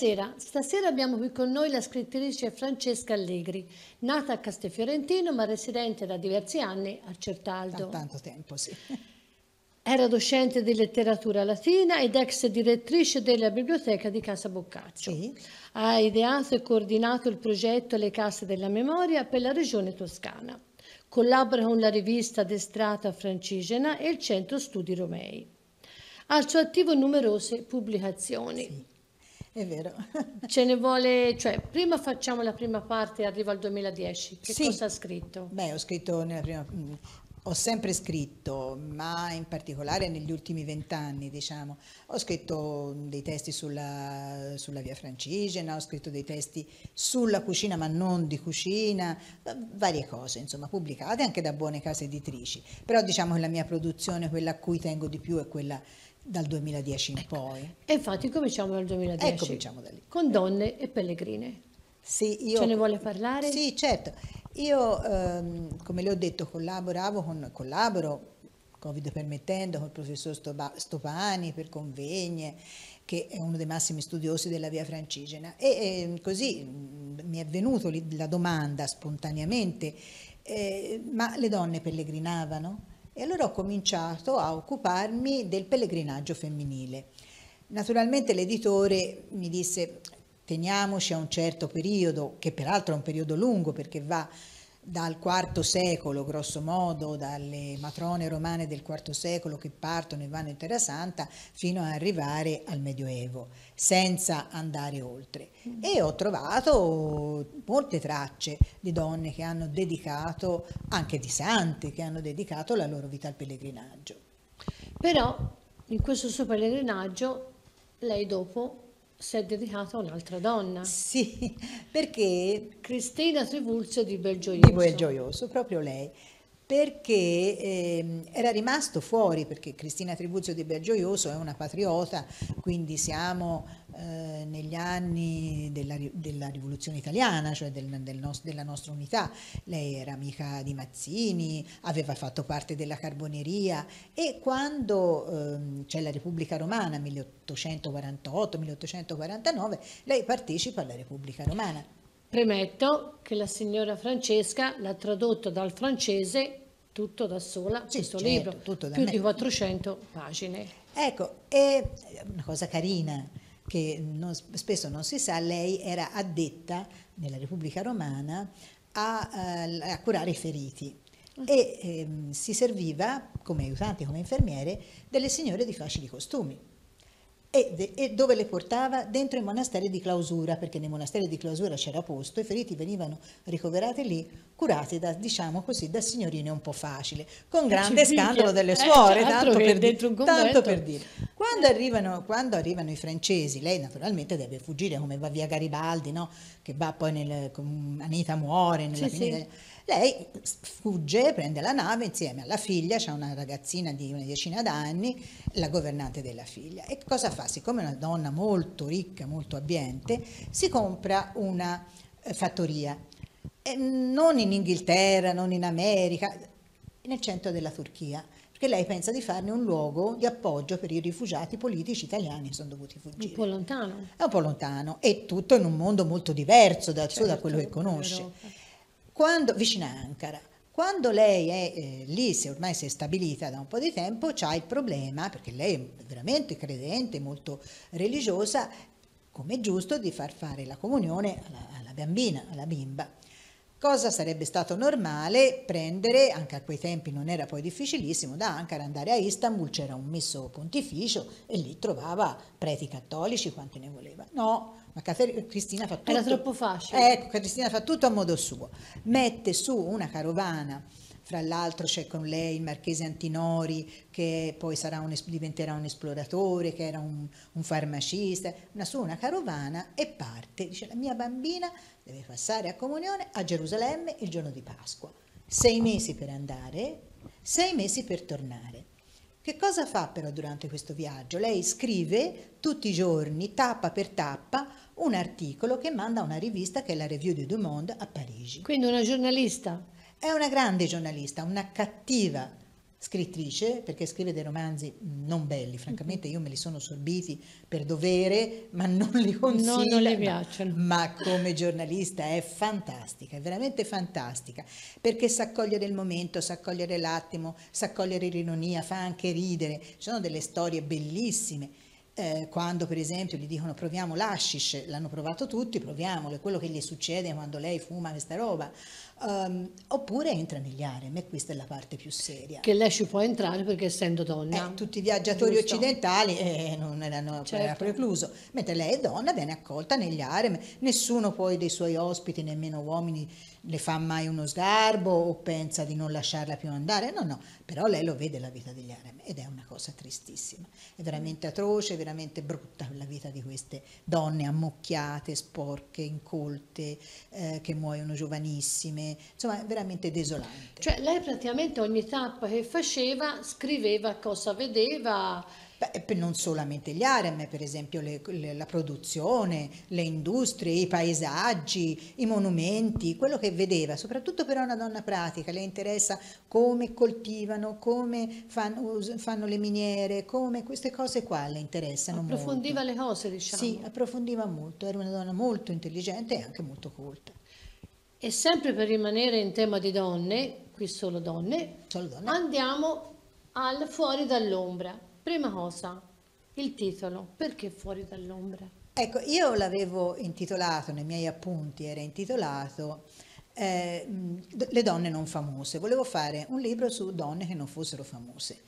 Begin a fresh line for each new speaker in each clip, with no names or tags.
Buonasera, stasera abbiamo qui con noi la scrittrice Francesca Allegri, nata a Castelfiorentino ma residente da diversi anni a Certaldo.
Da tanto tempo, sì.
Era docente di letteratura latina ed ex direttrice della biblioteca di Casa Boccaccio.
Sì.
Ha ideato e coordinato il progetto Le Casse della Memoria per la regione toscana. Collabora con la rivista Destrata Francigena e il Centro Studi Romei. Ha al suo attivo numerose pubblicazioni.
Sì, è vero.
Ce ne vuole, cioè, prima facciamo la prima parte, arriva al 2010. Che
Sì.
cosa ha scritto?
Beh, ho scritto nella prima... mm, Ho sempre scritto, ma in particolare negli ultimi vent'anni, diciamo. Ho scritto dei testi sulla, sulla via Francigena, ho scritto dei testi sulla cucina, ma non di cucina, va- varie cose, insomma, pubblicate anche da buone case editrici. Però diciamo che la mia produzione, quella a cui tengo di più, è quella dal 2010 in poi.
E infatti cominciamo dal 2010.
E cominciamo da lì.
Con donne e pellegrine.
Sì, io...
Ce ne vuole parlare?
Sì, certo. Io, ehm, come le ho detto, collaboravo con, collaboro, Covid permettendo, con il professor Stoba- Stopani per convegni, che è uno dei massimi studiosi della via Francigena. E ehm, così mm, mi è venuta la domanda spontaneamente, eh, ma le donne pellegrinavano? E allora ho cominciato a occuparmi del pellegrinaggio femminile. Naturalmente l'editore mi disse teniamoci a un certo periodo, che peraltro è un periodo lungo perché va dal IV secolo, grosso modo, dalle matrone romane del IV secolo che partono e vanno in Terra Santa, fino ad arrivare al Medioevo, senza andare oltre. E ho trovato molte tracce di donne che hanno dedicato, anche di sante, che hanno dedicato la loro vita al pellegrinaggio.
Però in questo suo pellegrinaggio lei dopo si è dedicata a un'altra donna,
Sì, perché
Cristina Trivulzio di Belgioioso.
Vivo e gioioso, proprio lei, perché ehm, era rimasto fuori, perché Cristina Tribuzio di Belgioioso è una patriota, quindi siamo eh, negli anni della, della rivoluzione italiana, cioè del- del nos- della nostra unità. Lei era amica di Mazzini, aveva fatto parte della Carboneria e quando ehm, c'è la Repubblica Romana, 1848-1849, lei partecipa alla Repubblica Romana.
Premetto che la signora Francesca l'ha tradotto dal francese tutto da sola,
Sì,
questo
certo,
libro,
tutto da
più
me.
di 400 pagine.
Ecco, e una cosa carina che non- spesso non si sa, lei era addetta nella Repubblica Romana a, eh, a curare i feriti e ehm, si serviva come aiutante, come infermiere, delle signore di facili costumi. E, e dove le portava? Dentro i monasteri di clausura, perché nei monasteri di clausura c'era posto, i feriti venivano ricoverati lì, curati da, diciamo così, da signorine un po' facili, con grande scandalo delle
Eh,
suore,
altro
tanto per, di-
dentro un
tanto per dire. Quando arrivano, quando arrivano i francesi, lei naturalmente deve fuggire come va via Garibaldi, no? che va poi nel, Anita muore nella
Sì, sì.
Lei fugge, prende la nave insieme alla figlia, c'è una ragazzina di una decina d'anni, la governante della figlia. E cosa fa? Siccome è una donna molto ricca, molto abbiente, si compra una eh, fattoria. E non in Inghilterra, non in America, nel centro della Turchia, perché lei pensa di farne un luogo di appoggio per i rifugiati politici italiani che sono dovuti
Un
fuggire.
po' lontano.
È un po' lontano e tutto in un mondo molto diverso dal suo, da
Certo,
quello che conosce. Quando, vicino a Ankara. Quando lei è eh, lì, se ormai si è stabilita da un po' di tempo, c'ha il problema, perché lei è veramente credente, molto religiosa, come è giusto, di far fare la comunione alla, alla bambina, alla bimba. Cosa sarebbe stato normale prendere, anche a quei tempi non era poi difficilissimo, da Ankara andare a Istanbul, c'era un messo pontificio e lì trovava preti cattolici quanti ne voleva. No, ma Cater- Cristina fa tutto.
Era troppo facile.
Ecco, Cristina fa tutto a modo suo. Mette su una carovana, fra l'altro c'è con lei il marchese Antinori che poi un diventerà un esploratore, che era un, un farmacista, una su una carovana e parte. Dice la mia bambina deve passare a comunione a Gerusalemme il giorno di Pasqua. Sei mesi per andare, sei mesi per tornare. Che cosa fa però durante questo viaggio? Lei scrive tutti i giorni, tappa per tappa, un articolo che manda a una rivista che è la Revue du Monde a Parigi.
Quindi una giornalista.
È una grande giornalista, una cattiva scrittrice perché scrive dei romanzi non belli, francamente io me li sono sorbiti per dovere, ma non li consiglio.
No, non le piacciono.
Ma come giornalista è fantastica, è veramente fantastica, perché sa cogliere il momento, sa cogliere l'attimo, sa cogliere l'ironia, fa anche ridere, ci sono delle storie bellissime. Eh, quando per esempio gli dicono proviamo l'ashish, l'hanno provato tutti, proviamolo, è quello che gli succede quando lei fuma questa roba. Um, oppure entra negli harem e questa è la parte più seria.
Che lei ci può entrare perché essendo donna.
Eh, tutti i viaggiatori Giusto. occidentali eh, non erano certo. precluso, mentre lei è donna, viene accolta negli harem, nessuno poi dei suoi ospiti, nemmeno uomini, le fa mai uno sgarbo o pensa di non lasciarla più andare, no, no, però lei lo vede la vita degli harem ed è una cosa tristissima, è veramente atroce, veramente brutta la vita di queste donne ammocchiate, sporche, incolte, eh, che muoiono giovanissime, insomma è veramente desolante.
Cioè lei praticamente ogni tappa che faceva scriveva cosa vedeva,
Beh, non solamente gli harem, per esempio le, le, la produzione, le industrie, i paesaggi, i monumenti, quello che vedeva, soprattutto però una donna pratica, le interessa come coltivano, come fanno, fanno le miniere, come queste cose qua le interessano
approfondiva
molto.
le cose, diciamo.
Sì, approfondiva molto, era una donna molto intelligente e anche molto colta.
E sempre per rimanere in tema di donne, qui solo donne,
solo donne.
andiamo al fuori dall'ombra. Prima cosa, il titolo, perché fuori dall'ombra?
Ecco, io l'avevo intitolato, nei miei appunti era intitolato eh, Le donne non famose. Volevo fare un libro su donne che non fossero famose.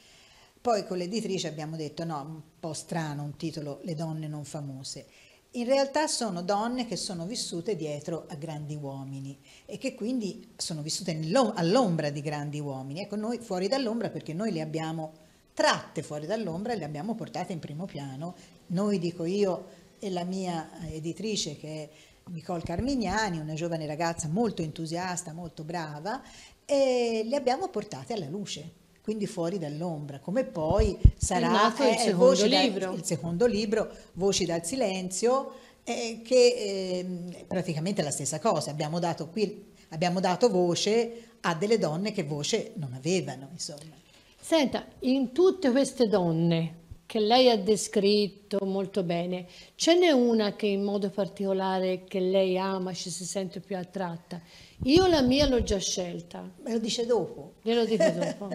Poi con l'editrice abbiamo detto no, un po' strano un titolo Le donne non famose. In realtà sono donne che sono vissute dietro a grandi uomini e che quindi sono vissute all'ombra di grandi uomini. Ecco, noi fuori dall'ombra perché noi le abbiamo tratte fuori dall'ombra e le abbiamo portate in primo piano. Noi, dico io, e la mia editrice che è Nicole Carmignani, una giovane ragazza molto entusiasta, molto brava, e le abbiamo portate alla luce quindi fuori dall'ombra, come poi sarà
il, secondo libro.
Da, il secondo libro, Voci dal silenzio, eh, che eh, è praticamente la stessa cosa, abbiamo dato, qui, abbiamo dato voce a delle donne che voce non avevano, insomma.
Senta, in tutte queste donne che lei ha descritto molto bene, ce n'è una che in modo particolare che lei ama, ci si sente più attratta? Io la mia l'ho già scelta.
Me lo dice dopo.
Glielo dico dopo.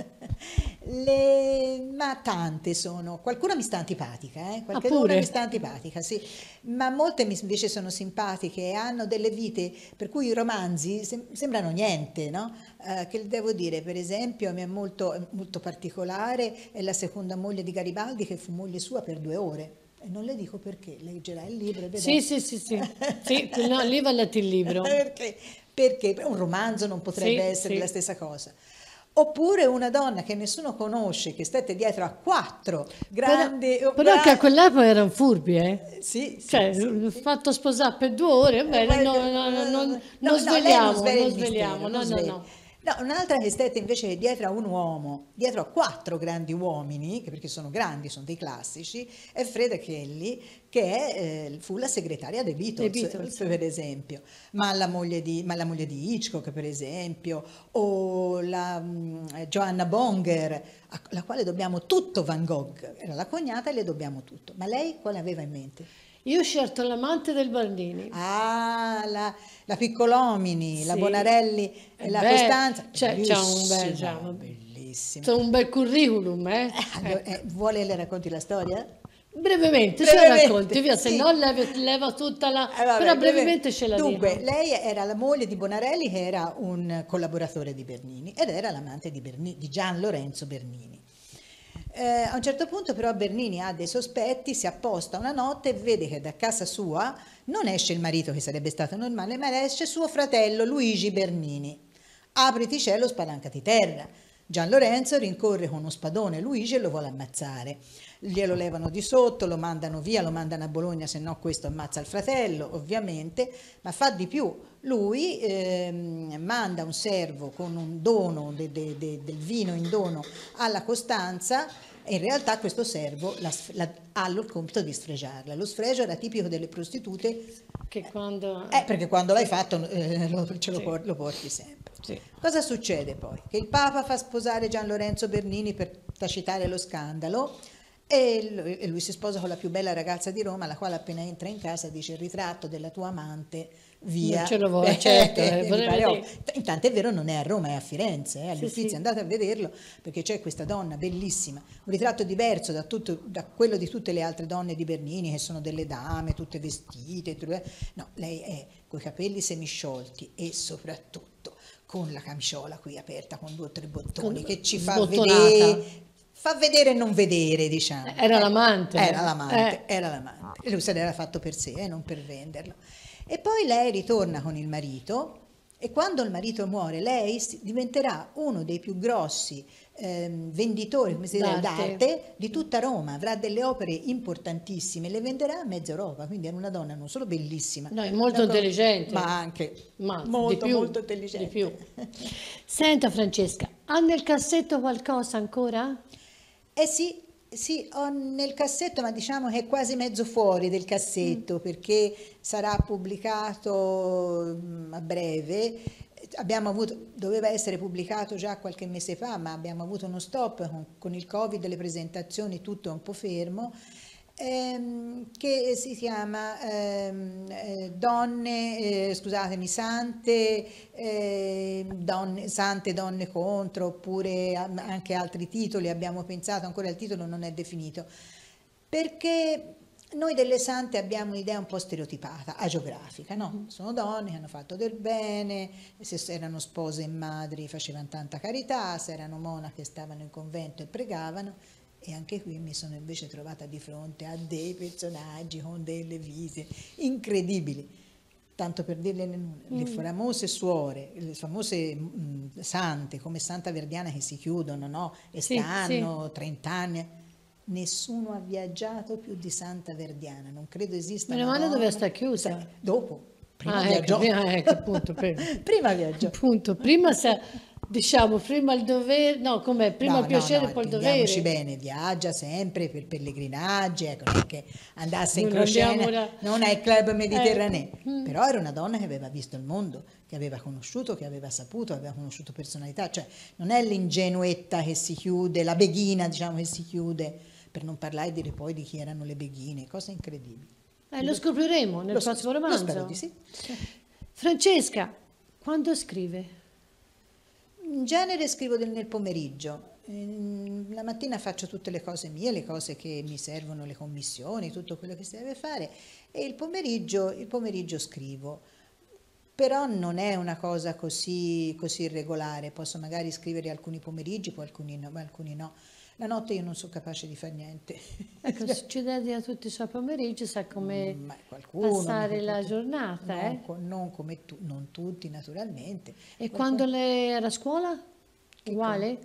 Le... Ma tante sono, qualcuna mi sta antipatica, eh? qualcuna ah, mi sta antipatica, sì, ma molte invece sono simpatiche e hanno delle vite per cui i romanzi sem- sembrano niente, no? Eh, che devo dire, per esempio, mi è molto, molto particolare è la seconda moglie di Garibaldi che fu moglie sua per due ore. E non le dico perché, leggerà il libro e vedrà.
Sì, sì, sì, sì. sì no, lì va letto il libro.
perché? Perché un romanzo non potrebbe sì, essere sì. la stessa cosa. Oppure una donna che nessuno conosce, che stette dietro a quattro grandi...
Però, però che a quell'epoca erano furbi, eh?
Sì,
cioè,
sì,
sì, fatto sposare per due ore, bene, no, no, no, no, non svegliamo, non svegliamo, no, no, no.
No, un'altra che stette invece dietro a un uomo, dietro a quattro grandi uomini, che perché sono grandi, sono dei classici, è Freda Kelly, che eh, fu la segretaria dei Beatles, Beatles, per esempio, ma la, moglie di, ma la moglie di Hitchcock, per esempio, o la um, Joanna Bonger, alla quale dobbiamo tutto Van Gogh, era la cognata e le dobbiamo tutto. Ma lei quale aveva in mente?
Io ho scelto l'amante del Baldini.
Ah, la, la Piccolomini, sì. la Bonarelli, e la
beh,
Costanza.
C'è, c'è un bel,
c'è bellissimo.
C'è un bel curriculum, eh?
eh, eh vuole le racconti la storia?
Brevemente, brevemente, ce la racconti, via, sì. se no leva, leva tutta la... Eh, vabbè, però brevemente ce la
Dunque,
dico.
lei era la moglie di Bonarelli che era un collaboratore di Bernini ed era l'amante di, Bernini, di Gian Lorenzo Bernini. Eh, a un certo punto però Bernini ha dei sospetti, si apposta una notte e vede che da casa sua non esce il marito che sarebbe stato normale, ma esce suo fratello Luigi Bernini. Apriti cielo, spalancati terra. Gian Lorenzo rincorre con uno spadone Luigi e lo vuole ammazzare. glielo levano di sotto, lo mandano via, lo mandano a Bologna, se no questo ammazza il fratello, ovviamente, ma fa di più. Lui ehm, manda un servo con un dono de, de, de, del vino in dono alla Costanza e in realtà questo servo la, la, ha il compito di sfregiarla. Lo sfregio era tipico delle prostitute.
Che quando...
Eh, perché quando l'hai fatto eh, lo, ce lo, sì. porti, lo porti sempre. Sì. Cosa succede poi? Che il Papa fa sposare Gian Lorenzo Bernini per tacitare lo scandalo e lui si sposa con la più bella ragazza di Roma, la quale appena entra in casa dice il ritratto della tua amante via.
Non ce lo vuoi, certo. Eh,
Intanto è vero, non è a Roma, è a Firenze, eh, all'Uffizio, sì, sì. andate a vederlo perché c'è questa donna bellissima, un ritratto diverso da, tutto, da, quello di tutte le altre donne di Bernini che sono delle dame, tutte vestite, tutte, no, lei è coi capelli semisciolti e soprattutto con la camiciola qui aperta con due o tre bottoni con, che ci fa vedere fa vedere e non vedere, diciamo.
Era l'amante.
Era l'amante, eh. era l'amante. E lui se l'era fatto per sé, eh, non per venderlo. E poi lei ritorna con il marito e quando il marito muore lei diventerà uno dei più grossi ehm, venditori d'arte di tutta Roma, avrà delle opere importantissime, le venderà a mezza Europa, quindi era una donna non solo bellissima,
no, molto intelligente,
ma anche ma molto, più, molto intelligente.
Senta Francesca, ha nel cassetto qualcosa ancora?
Eh sì, sì, ho nel cassetto, ma diciamo che è quasi mezzo fuori del cassetto mm. perché sarà pubblicato mm, a breve. Abbiamo avuto, doveva essere pubblicato già qualche mese fa, ma abbiamo avuto uno stop con, con il Covid, le presentazioni, tutto è un po' fermo ehm, che si chiama ehm, eh, Donne, eh, scusatemi, Sante, eh, donne, Sante Donne contro, oppure anche altri titoli, abbiamo pensato, ancora il titolo non è definito, perché noi delle sante abbiamo un'idea un po' stereotipata, agiografica, no? Sono donne che hanno fatto del bene, se erano spose e madri facevano tanta carità, se erano monache stavano in convento e pregavano, e anche qui mi sono invece trovata di fronte a dei personaggi con delle vise incredibili. Tanto per dirle le mm. famose suore, le famose mh, mm, sante come Santa Verdiana che si chiudono no? e sì, stanno sì. 30 anni. Nessuno ha viaggiato più di Santa Verdiana, non credo esista.
Meno male dove sta chiusa?
Dopo, prima
ah,
viaggiò.
Ecco, prima, ecco, appunto, prima.
prima viaggiò.
Appunto, prima sa, Diciamo, prima il dovere, no, com'è? Prima no, il piacere, no, no, poi il dovere.
bene, viaggia sempre per pellegrinaggi, ecco, non è che andasse in crociera, da... non è il club mediterraneo, eh. Mm. però era una donna che aveva visto il mondo, che aveva conosciuto, che aveva saputo, aveva conosciuto personalità, cioè non è l'ingenuetta che si chiude, la beghina, diciamo, che si chiude, per non parlare dire poi di chi erano le beghine, cose incredibili.
Eh, lo scopriremo nel lo prossimo romanzo.
Lo spero di sì.
Francesca, quando scrive?
In genere scrivo nel pomeriggio, ehm, la mattina faccio tutte le cose mie, le cose che mi servono, le commissioni, tutto quello che si deve fare e il pomeriggio, il pomeriggio scrivo. Però non è una cosa così, così irregolare, posso magari scrivere alcuni pomeriggi, poi alcuni no, alcuni no. La notte io non sono capace di fare niente.
Ecco, ci dedica tutti i suoi pomeriggi, sa come mm, passare la giornata.
Non,
eh?
non come tu, non tutti naturalmente.
E qualcuno... quando lei era a scuola? Uguale?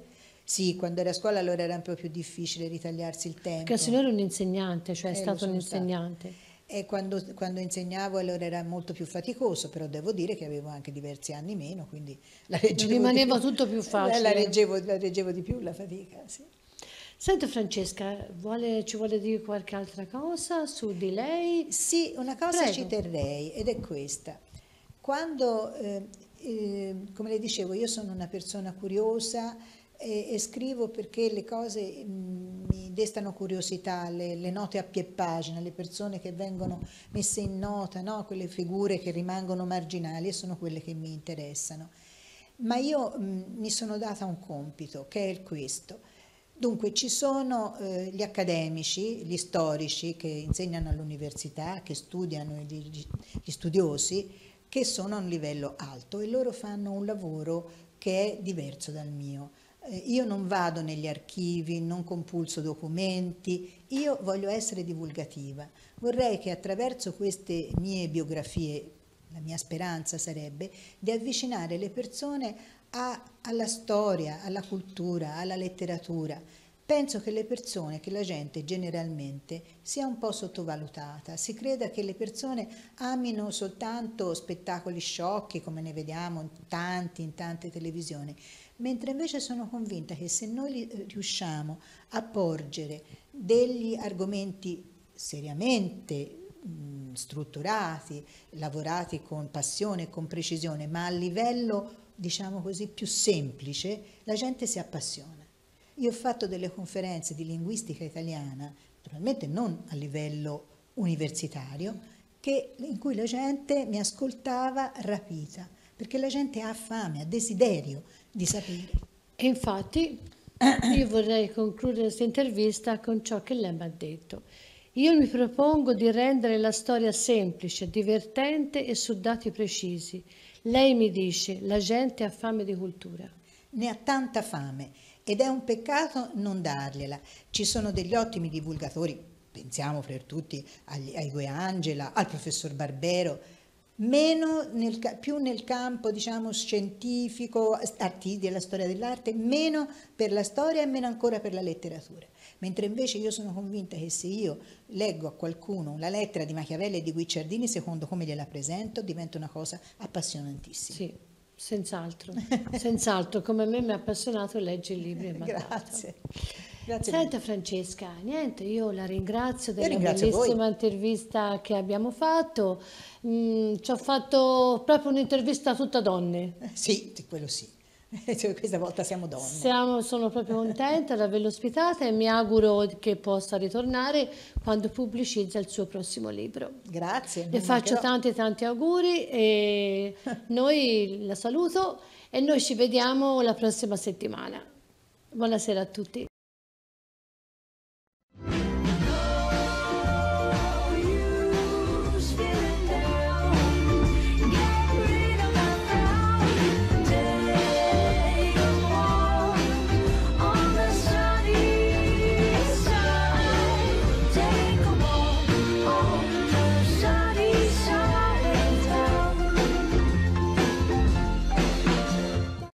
Sì, quando era a scuola allora era un po' più difficile ritagliarsi il tempo.
Perché il signore è un insegnante, cioè è eh, stato un insegnante.
Stato. E quando, quando, insegnavo allora era molto più faticoso, però devo dire che avevo anche diversi anni meno, quindi la reggevo
Rimaneva tutto più facile.
La reggevo, la reggevo di più la fatica, sì.
Senta Francesca, vuole, ci vuole dire qualche altra cosa su di lei?
Sì, una cosa Prego. ci terrei ed è questa. Quando, eh, eh, come le dicevo, io sono una persona curiosa e, e scrivo perché le cose mh, mm, mi destano curiosità, le, le, note a pie pagina, le persone che vengono messe in nota, no? quelle figure che rimangono marginali e sono quelle che mi interessano. Ma io mh, mm, mi sono data un compito che è questo Dunque ci sono eh, gli accademici, gli storici che insegnano all'università, che studiano gli, gli studiosi, che sono a un livello alto e loro fanno un lavoro che è diverso dal mio. Eh, io non vado negli archivi, non compulso documenti, io voglio essere divulgativa. Vorrei che attraverso queste mie biografie, la mia speranza sarebbe di avvicinare le persone a, alla storia, alla cultura, alla letteratura, penso che le persone, che la gente generalmente sia un po' sottovalutata, si creda che le persone amino soltanto spettacoli sciocchi come ne vediamo tanti, in tante televisioni, mentre invece sono convinta che se noi riusciamo a porgere degli argomenti seriamente strutturati, lavorati con passione e con precisione, ma a livello, diciamo così, più semplice, la gente si appassiona. Io ho fatto delle conferenze di linguistica italiana, naturalmente non a livello universitario, che, in cui la gente mi ascoltava rapita, perché la gente ha fame, ha desiderio di sapere.
E infatti io vorrei concludere questa intervista con ciò che lei mi ha detto. Io mi propongo di rendere la storia semplice, divertente e su dati precisi. Lei mi dice, la gente ha fame di cultura.
Ne ha tanta fame ed è un peccato non dargliela. Ci sono degli ottimi divulgatori, pensiamo per tutti agli, ai due Angela, al professor Barbero, nel, più nel campo diciamo, scientifico, arti della storia dell'arte, meno per la storia e meno ancora per la letteratura. Mentre invece io sono convinta che se io leggo a qualcuno la lettera di Machiavelli e di Guicciardini, secondo come gliela presento, diventa una cosa appassionantissima.
Sì, senz'altro, senz'altro, come a me mi ha appassionato leggere i libri e
Grazie.
Grazie Senta Francesca, niente, io la ringrazio della bellissima intervista che abbiamo fatto. Mm, ci ho fatto proprio un'intervista tutta donne.
Sì, quello sì. Questa volta siamo donne.
Siamo, sono proprio contenta di averlo ospitata e mi auguro che possa ritornare quando pubblicizza il suo prossimo libro.
Grazie.
Le faccio tanti tanti auguri e noi la saluto e noi ci vediamo la prossima settimana. Buonasera a tutti.